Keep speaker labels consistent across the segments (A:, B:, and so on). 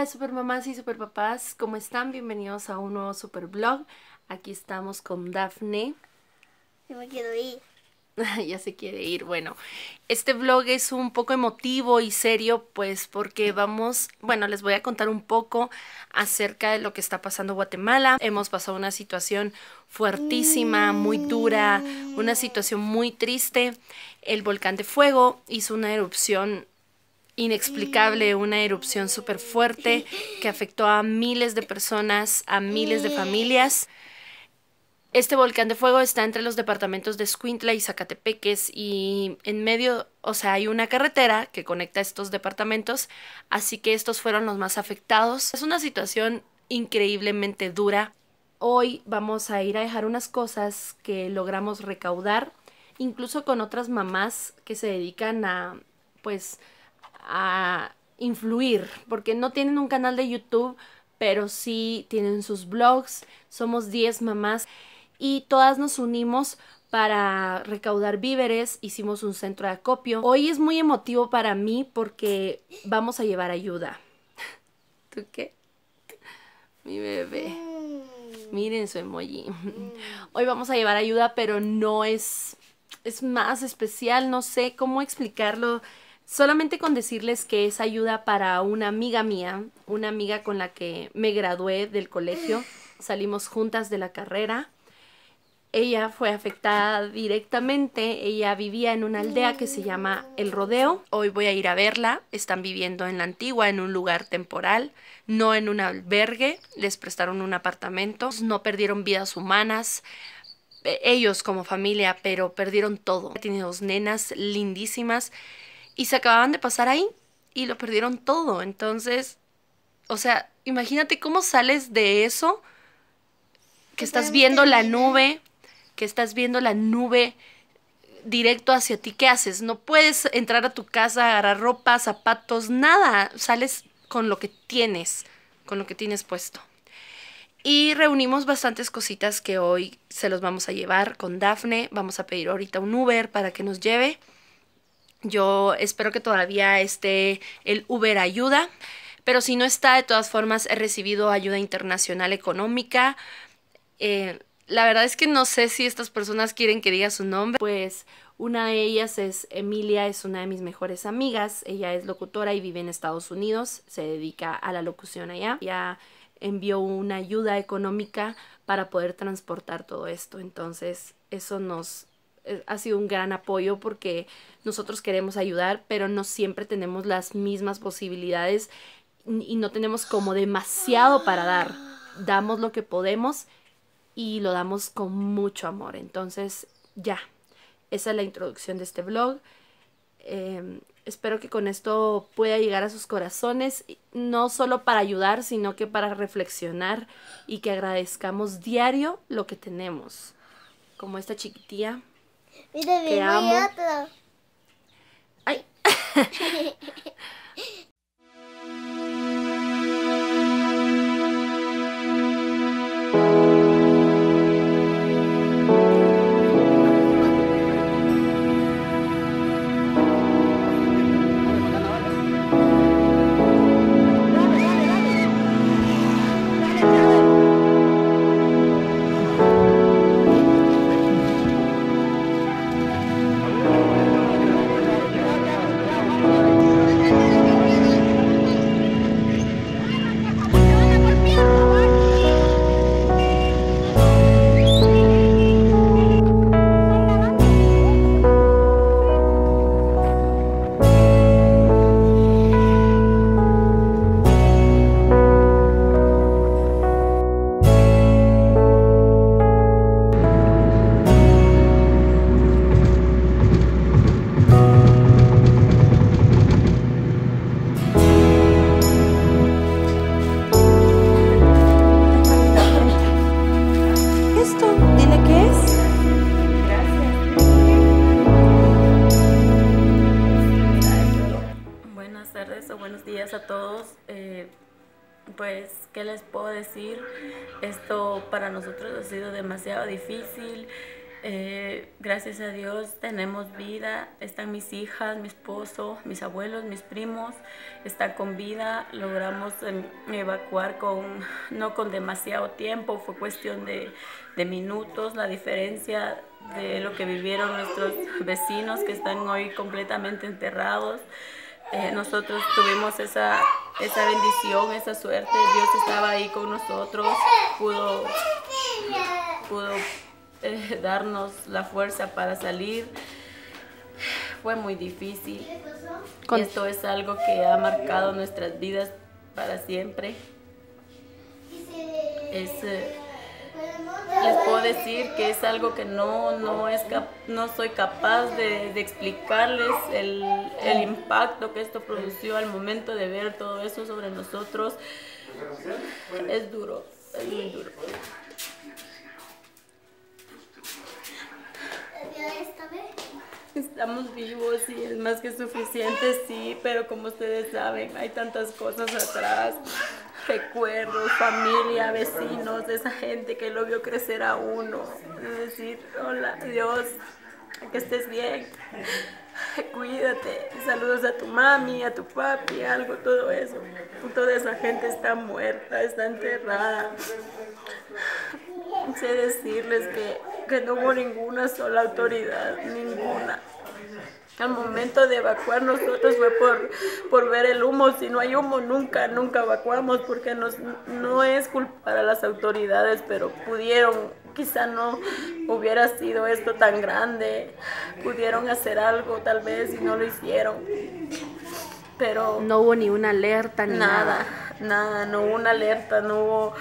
A: Hola supermamás y superpapás, ¿cómo están? Bienvenidos a un nuevo superblog. Aquí estamos con Dafne.
B: Yo me quiero ir.
A: ya se quiere ir. Bueno, este vlog es un poco emotivo y serio, pues porque vamos, bueno, les voy a contar un poco acerca de lo que está pasando en Guatemala. Hemos pasado una situación fuertísima, muy dura, una situación muy triste. El volcán de fuego hizo una erupción inexplicable, una erupción súper fuerte que afectó a miles de personas, a miles de familias. Este volcán de fuego está entre los departamentos de Escuintla y Zacatepeques y en medio, o sea, hay una carretera que conecta estos departamentos, así que estos fueron los más afectados. Es una situación increíblemente dura. Hoy vamos a ir a dejar unas cosas que logramos recaudar, incluso con otras mamás que se dedican a, pues, a influir, porque no tienen un canal de YouTube, pero sí tienen sus blogs. Somos 10 mamás y todas nos unimos para recaudar víveres, hicimos un centro de acopio. Hoy es muy emotivo para mí porque vamos a llevar ayuda. ¿Tú qué? Mi bebé. Miren su emoji. Hoy vamos a llevar ayuda, pero no es es más especial, no sé cómo explicarlo. Solamente con decirles que es ayuda para una amiga mía, una amiga con la que me gradué del colegio. Salimos juntas de la carrera ella fue afectada directamente. Ella vivía en una aldea que se llama El Rodeo. Hoy voy a ir a verla. Están viviendo en la antigua, en un lugar temporal, no en un albergue. Les prestaron un apartamento. No perdieron vidas humanas. Eh, ellos como familia, pero perdieron todo. Tiene dos nenas lindísimas y se acababan de pasar ahí y lo perdieron todo. Entonces, o sea, imagínate cómo sales de eso que estás viendo la nube, que estás viendo la nube directo hacia ti, ¿qué haces? No puedes entrar a tu casa, agarrar ropa, zapatos, nada. Sales con lo que tienes, con lo que tienes puesto. Y reunimos bastantes cositas que hoy se los vamos a llevar con Dafne. Vamos a pedir ahorita un Uber para que nos lleve. Yo espero que todavía esté el Uber ayuda. Pero si no está, de todas formas, he recibido ayuda internacional económica. Eh, la verdad es que no sé si estas personas quieren que diga su nombre. Pues una de ellas es Emilia, es una de mis mejores amigas. Ella es locutora y vive en Estados Unidos. Se dedica a la locución allá. Ella envió una ayuda económica para poder transportar todo esto. Entonces, eso nos ha sido un gran apoyo porque nosotros queremos ayudar, pero no siempre tenemos las mismas posibilidades y no tenemos como demasiado para dar. Damos lo que podemos y lo damos con mucho amor. Entonces, ya, esa es la introducción de este vlog. Em, espero que con esto pueda llegar a sus corazones, no solo para ayudar, sino que para reflexionar y que agradezcamos diario lo que tenemos. Como esta chiquitía.
B: 你
A: 看，你不要了。哎。
C: pues, ¿qué les puedo decir? Esto para nosotros ha sido demasiado difícil. Eh, gracias a Dios tenemos vida, están mis hijas, mi esposo, mis abuelos, mis primos, están con vida, logramos em, evacuar con, no con demasiado tiempo, fue cuestión de, de minutos, la diferencia de lo que vivieron nuestros vecinos que están hoy completamente enterrados. Eh, nosotros tuvimos esa, esa bendición, esa suerte, Dios estaba ahí con nosotros, pudo, pudo eh, darnos la fuerza para salir. Fue muy difícil. Esto es algo que ha marcado nuestras vidas para siempre. Es, eh, les puedo decir que es algo que no, no, es no soy capaz de, de explicarles el, el, impacto que esto produció al momento de ver todo eso sobre nosotros. Es duro, es muy duro. Estamos vivos y es más que suficiente, sí, pero como ustedes saben, hay tantas cosas atrás, recuerdos, familia, vecinos, esa gente que lo vio crecer a uno. Decir, hola, Dios, que estés bien, cuídate, saludos a tu mami, a tu papi, algo, todo eso. Toda esa gente está muerta, está enterrada. Sé decirles que que no hubo ninguna sola autoridad, ninguna. Al momento de evacuar nosotros fue por, por ver el humo, si no hay humo nunca, nunca evacuamos porque nos, no es culpar a las autoridades, pero pudieron, quizá no hubiera sido esto tan grande, pudieron hacer algo tal vez y no lo hicieron. Pero
A: no hubo ni una alerta ni
C: nada. Nada, nada no hubo una alerta, no hubo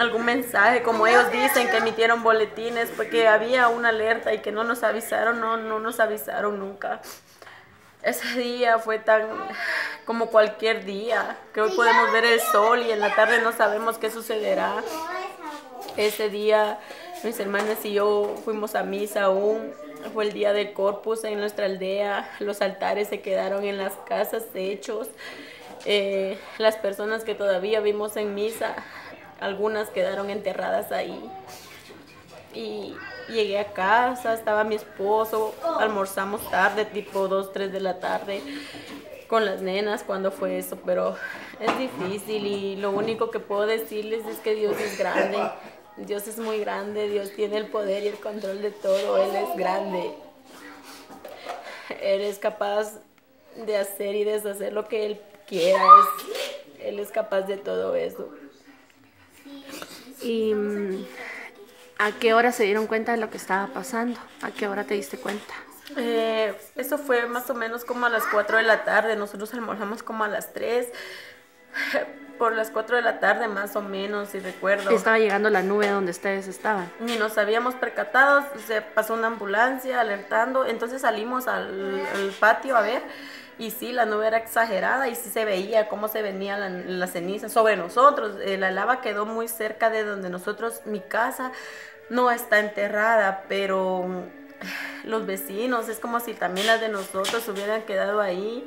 C: algún mensaje, como ellos dicen que emitieron boletines, porque había una alerta y que no nos avisaron, no, no nos avisaron nunca. Ese día fue tan como cualquier día, que hoy podemos ver el sol y en la tarde no sabemos qué sucederá. Ese día mis hermanas y yo fuimos a misa aún, fue el día del corpus en nuestra aldea, los altares se quedaron en las casas hechos. Eh, las personas que todavía vimos en misa algunas quedaron enterradas ahí. Y llegué a casa, estaba mi esposo, almorzamos tarde, tipo 2, 3 de la tarde, con las nenas cuando fue eso, pero es difícil y lo único que puedo decirles es que Dios es grande, Dios es muy grande, Dios tiene el poder y el control de todo, Él es grande. Él es capaz de hacer y deshacer lo que Él quiera, Él es capaz de todo eso.
A: ¿Y mm, a qué hora se dieron cuenta de lo que estaba pasando? ¿A qué hora te diste cuenta?
C: Eh, eso fue más o menos como a las 4 de la tarde. Nosotros almorzamos como a las 3. Por las 4 de la tarde más o menos, si recuerdo.
A: Estaba llegando la nube donde ustedes estaban.
C: Ni nos habíamos percatado, se pasó una ambulancia alertando, entonces salimos al, al patio a ver y sí, la nube era exagerada y sí se veía cómo se venía la, la ceniza sobre nosotros. Eh, la lava quedó muy cerca de donde nosotros, mi casa no está enterrada, pero mm, los vecinos, es como si también las de nosotros hubieran quedado ahí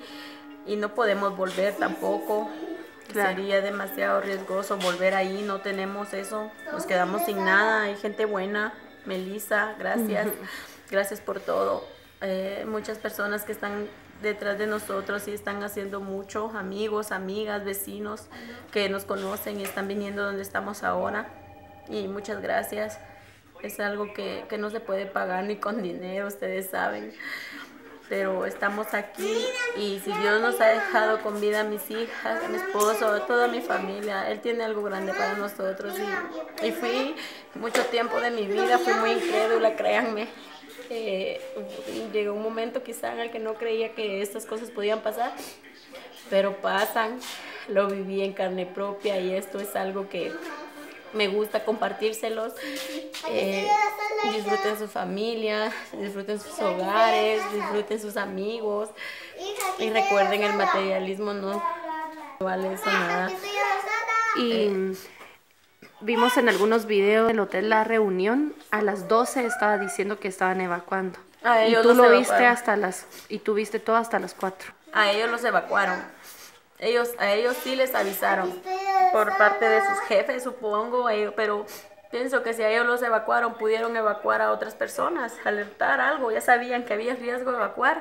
C: y no podemos volver tampoco. Sería demasiado riesgoso volver ahí, no tenemos eso, nos quedamos sin nada, hay gente buena, Melissa, gracias, gracias por todo. Eh, muchas personas que están detrás de nosotros y están haciendo mucho, amigos, amigas, vecinos que nos conocen y están viniendo donde estamos ahora. Y muchas gracias. Es algo que, que no se puede pagar ni con dinero, ustedes saben. Pero estamos aquí y si Dios nos ha dejado con vida a mis hijas, a mi esposo, a toda mi familia, Él tiene algo grande para nosotros. Y, y fui mucho tiempo de mi vida, fui muy incrédula, créanme eh, llegó un momento quizá en el que no creía que estas cosas podían pasar, pero pasan, lo viví en carne propia y esto es algo que me gusta compartírselos. Eh, disfruten su familia, disfruten sus hogares, disfruten sus amigos. Y recuerden el materialismo no vale eso nada.
A: Y vimos en algunos videos del hotel La Reunión, a las 12 estaba diciendo que estaban evacuando.
C: A
A: y
C: ellos
A: tú
C: los
A: lo
C: evacuaron.
A: viste hasta las y tú viste todo hasta las 4.
C: A ellos los evacuaron. Ellos, a ellos sí les avisaron por parte de sus jefes, supongo, pero Pienso que si a ellos los evacuaron, pudieron evacuar a otras personas, alertar algo, ya sabían que había riesgo de evacuar.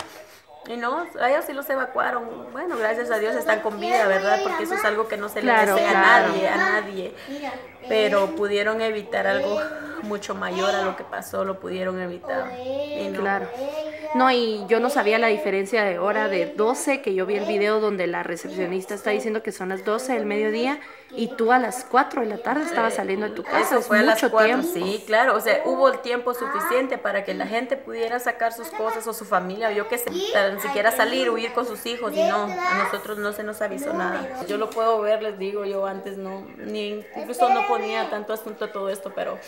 C: Y no, a ellos sí los evacuaron. Bueno, gracias a Dios están con vida, ¿verdad? Porque eso es algo que no se
A: Claro,
C: le desea
A: claro.
C: a nadie, a nadie. Pero pudieron evitar algo mucho mayor a lo que pasó, lo pudieron evitar. Y no.
A: Claro. No, y yo no sabía la diferencia de hora de 12, que yo vi el video donde la recepcionista está diciendo que son las 12 del mediodía y tú a las 4 de la tarde estabas saliendo de tu casa.
C: Eso
A: es
C: fue las
A: mucho tiempo.
C: sí, claro, o sea, hubo el tiempo suficiente para que la gente pudiera sacar sus cosas o su familia, o yo que sé, tan siquiera salir, huir con sus hijos, y no, a nosotros no se nos avisó nada. Yo lo puedo ver, les digo, yo antes no, ni incluso no ponía tanto asunto a todo esto, pero.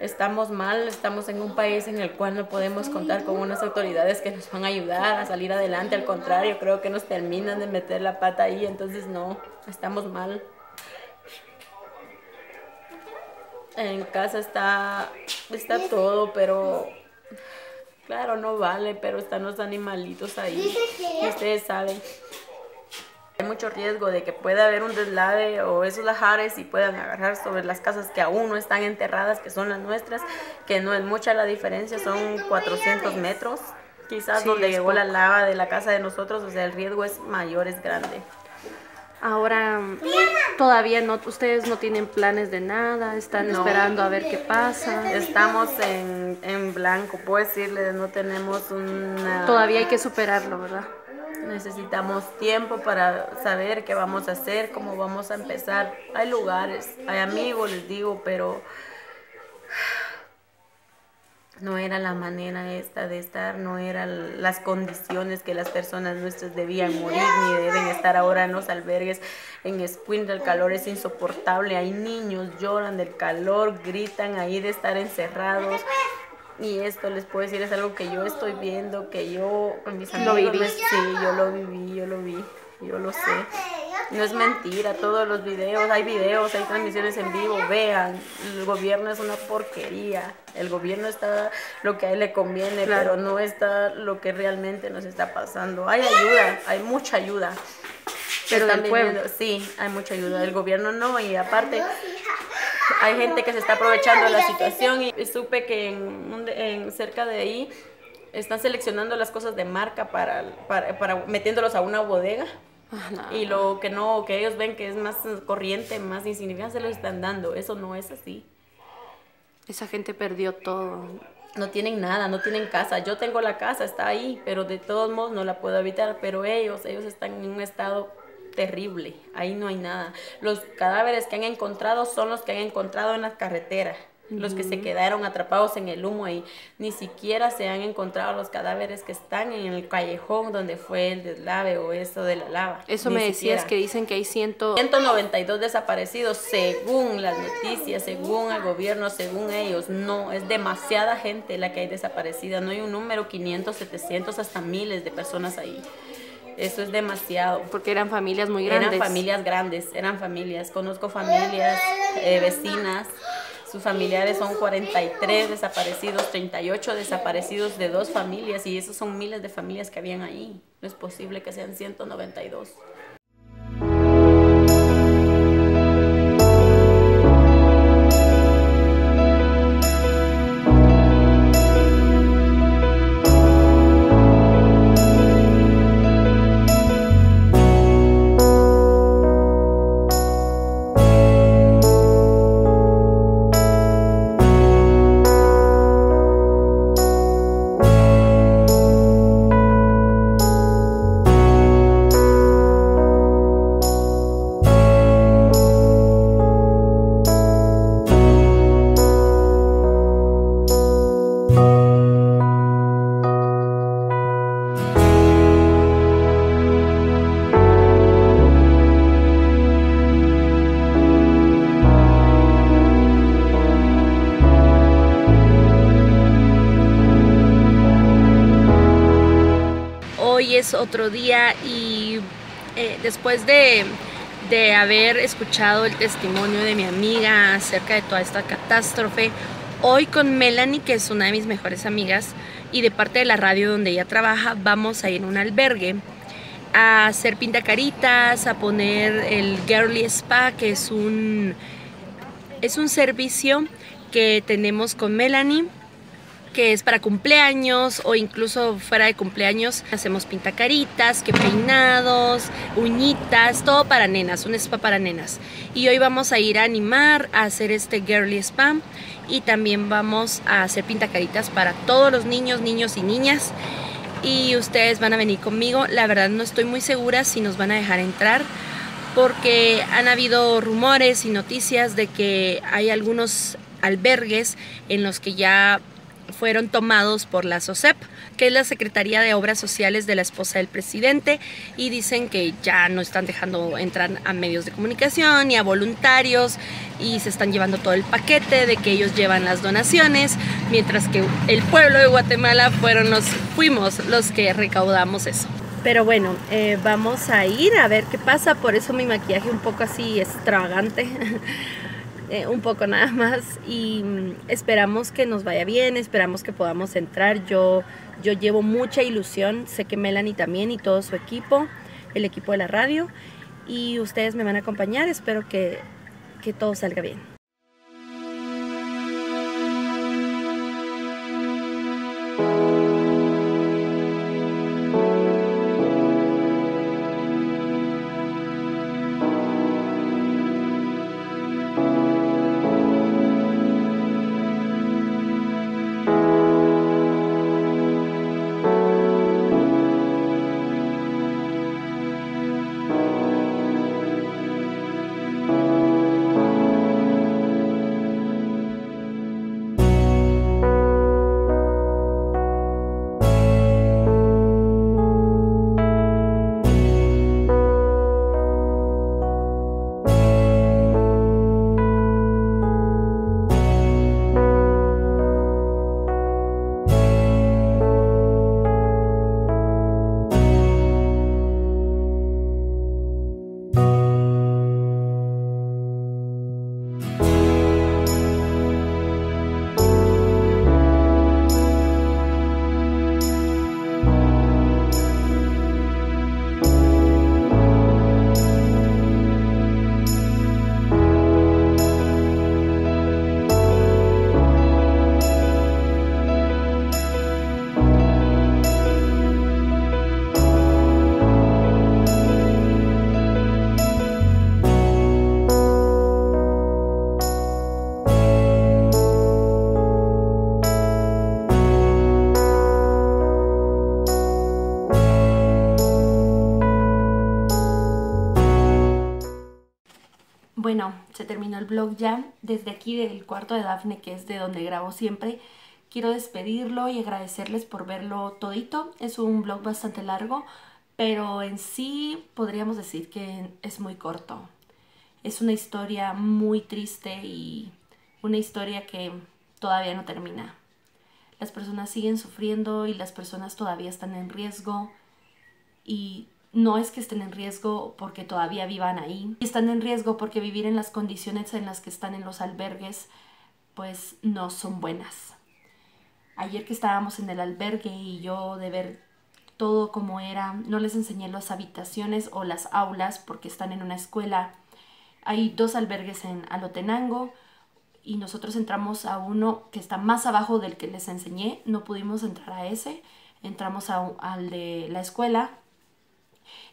C: Estamos mal, estamos en un país en el cual no podemos contar con unas autoridades que nos van a ayudar a salir adelante, al contrario, creo que nos terminan de meter la pata ahí, entonces no, estamos mal. En casa está, está todo, pero claro, no vale, pero están los animalitos ahí, y ustedes saben. Hay mucho riesgo de que pueda haber un deslave o esos lajares y puedan agarrar sobre las casas que aún no están enterradas, que son las nuestras, que no es mucha la diferencia, son 400 metros, quizás
A: Sí,
C: donde llegó la lava de la casa de nosotros, o sea, el riesgo es mayor, es grande.
A: Ahora, todavía no, ustedes no tienen planes de nada, están
C: No.
A: esperando a ver qué pasa.
C: Estamos en, en blanco, puedo decirle, no tenemos una...
A: Todavía hay que superarlo, ¿verdad?
C: Necesitamos tiempo para saber qué vamos a hacer, cómo vamos a empezar. Hay lugares, hay amigos, les digo, pero no era la manera esta de estar, no eran las condiciones que las personas nuestras debían morir ni deben estar ahora en los albergues. En Escuintla el calor es insoportable, hay niños, lloran del calor, gritan ahí de estar encerrados. Y esto les puedo decir es algo que yo estoy viendo, que yo con mis
A: Lo
C: amigos,
A: viví.
C: sí, yo lo viví, yo lo vi, yo lo sé. No es mentira, todos los videos, hay videos, hay transmisiones en vivo, vean, el gobierno es una porquería, el gobierno está lo que a él le conviene,
A: Claro.
C: pero no está lo que realmente nos está pasando. Hay ayuda, hay mucha ayuda.
A: Pero del pueblo.
C: Sí, hay mucha ayuda, el gobierno no, y aparte hay gente que se está aprovechando de la situación y supe que en, cerca de ahí están seleccionando las cosas de marca para, para, para metiéndolos a una bodega
A: Ah, no.
C: y lo que no, que ellos ven que es más corriente, más insignificante, se los están dando. Eso no es así.
A: Esa gente perdió todo.
C: No tienen nada, no tienen casa. Yo tengo la casa, está ahí, pero de todos modos no la puedo habitar. Pero ellos, ellos están en un estado terrible. Ahí no hay nada. Los cadáveres que han encontrado son los que han encontrado en la carretera. Los que se quedaron atrapados en el humo ahí. Ni siquiera se han encontrado los cadáveres que están en el callejón donde fue el deslave o eso de la lava.
A: Eso
C: Ni
A: me decías
C: siquiera.
A: que dicen que hay ciento...
C: 192 desaparecidos según las noticias, según el gobierno, según ellos. No, es demasiada gente la que hay desaparecida. No hay un número 500, 700, hasta miles de personas ahí. Eso es demasiado.
A: Porque eran familias muy grandes.
C: Eran familias grandes, eran familias. Conozco familias, eh, vecinas. Sus familiares son 43 desaparecidos, 38 desaparecidos de dos familias y esos son miles de familias que habían ahí. No es posible que sean 192.
A: Día y eh, después de, de haber escuchado el testimonio de mi amiga acerca de toda esta catástrofe, hoy con Melanie, que es una de mis mejores amigas, y de parte de la radio donde ella trabaja, vamos a ir a un albergue a hacer pintacaritas, a poner el Girly Spa, que es un Es un servicio que tenemos con Melanie que es para cumpleaños o incluso fuera de cumpleaños. Hacemos pintacaritas, que peinados, uñitas, todo para nenas, un spa para nenas. Y hoy vamos a ir a animar a hacer este girly spam y también vamos a hacer pintacaritas para todos los niños, niños y niñas. Y ustedes van a venir conmigo. La verdad no estoy muy segura si nos van a dejar entrar porque han habido rumores y noticias de que hay algunos albergues en los que ya fueron tomados por la SOCEP, que es la Secretaría de Obras Sociales de la esposa del presidente, y dicen que ya no están dejando entrar a medios de comunicación ni a voluntarios y se están llevando todo el paquete de que ellos llevan las donaciones, mientras que el pueblo de Guatemala fueron los, fuimos los que recaudamos eso. Pero bueno, eh, vamos a ir a ver qué pasa, por eso mi maquillaje un poco así extravagante. Eh, un poco nada más y mm, esperamos que nos vaya bien, esperamos que podamos entrar. Yo, yo llevo mucha ilusión, sé que Melanie también y todo su equipo, el equipo de la radio y ustedes me van a acompañar, espero que, que todo salga bien. Terminó el vlog ya. Desde aquí del cuarto de Dafne, que es de donde grabo siempre, quiero despedirlo y agradecerles por verlo todito. Es un vlog bastante largo, pero en sí podríamos decir que es muy corto. Es una historia muy triste y una historia que todavía no termina. Las personas siguen sufriendo y las personas todavía están en riesgo y no es que estén en riesgo porque todavía vivan ahí, están en riesgo porque vivir en las condiciones en las que están en los albergues pues no son buenas. Ayer que estábamos en el albergue y yo de ver todo como era, no les enseñé las habitaciones o las aulas porque están en una escuela. Hay dos albergues en Alotenango y nosotros entramos a uno que está más abajo del que les enseñé, no pudimos entrar a ese, entramos al de la escuela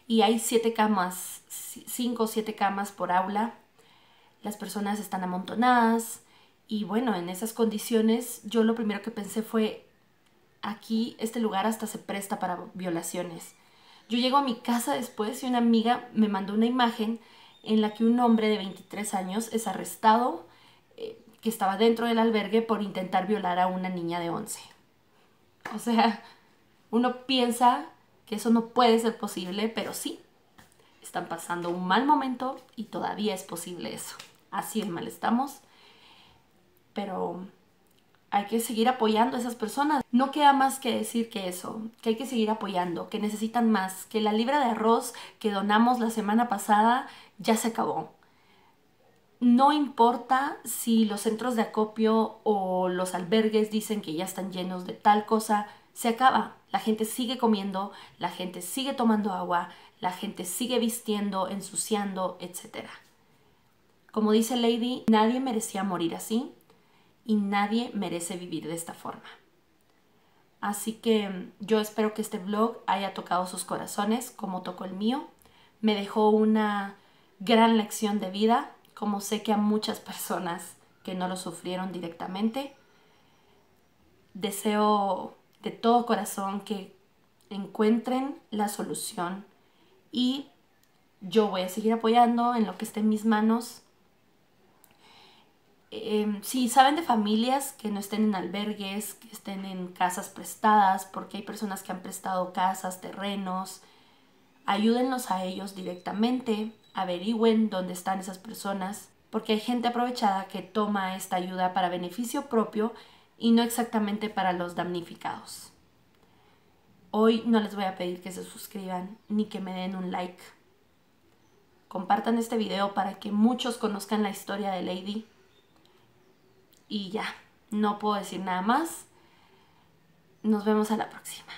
A: y hay siete camas, cinco o siete camas por aula. Las personas están amontonadas y bueno, en esas condiciones yo lo primero que pensé fue, aquí este lugar hasta se presta para violaciones. Yo llego a mi casa después y una amiga me mandó una imagen en la que un hombre de 23 años es arrestado eh, que estaba dentro del albergue por intentar violar a una niña de 11. O sea, uno piensa que eso no puede ser posible, pero sí, están pasando un mal momento y todavía es posible eso. Así de mal estamos, pero hay que seguir apoyando a esas personas. No queda más que decir que eso, que hay que seguir apoyando, que necesitan más, que la libra de arroz que donamos la semana pasada ya se acabó. No importa si los centros de acopio o los albergues dicen que ya están llenos de tal cosa, se acaba. La gente sigue comiendo, la gente sigue tomando agua, la gente sigue vistiendo, ensuciando, etc. Como dice Lady, nadie merecía morir así y nadie merece vivir de esta forma. Así que mm, yo espero que este vlog haya tocado sus corazones como tocó el mío. Me dejó una gran lección de vida, como sé que a muchas personas que no lo sufrieron directamente. Deseo de todo corazón que encuentren la solución y yo voy a seguir apoyando en lo que esté en mis manos. Em, si saben de familias que no estén en albergues, que estén en casas prestadas, porque hay personas que han prestado casas, terrenos, ayúdenlos a ellos directamente, averigüen dónde están esas personas, porque hay gente aprovechada que toma esta ayuda para beneficio propio y no exactamente para los damnificados. Hoy no les voy a pedir que se suscriban ni que me den un like. Compartan este video para que muchos conozcan la historia de Lady. Y ya, no puedo decir nada más. Nos vemos a la próxima.